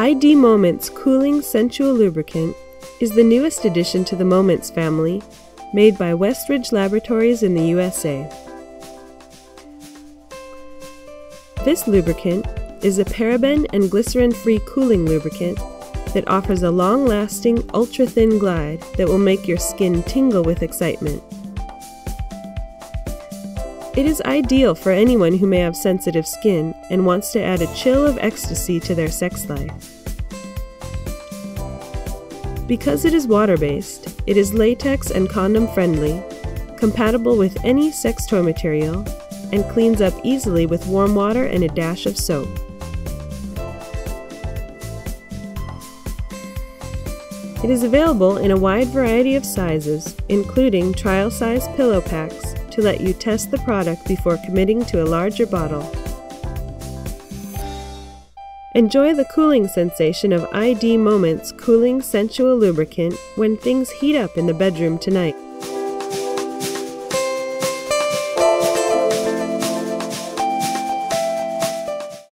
ID Moments Cooling Sensual Lubricant is the newest addition to the Moments family, made by Westridge Laboratories in the USA. This lubricant is a paraben and glycerin free cooling lubricant that offers a long lasting, ultra thin glide that will make your skin tingle with excitement. It is ideal for anyone who may have sensitive skin and wants to add a chill of ecstasy to their sex life. Because it is water-based, it is latex and condom friendly, compatible with any sex toy material, and cleans up easily with warm water and a dash of soap. It is available in a wide variety of sizes, including trial size pillow packs, to let you test the product before committing to a larger bottle. Enjoy the cooling sensation of ID Moments Cooling Sensual Lubricant when things heat up in the bedroom tonight.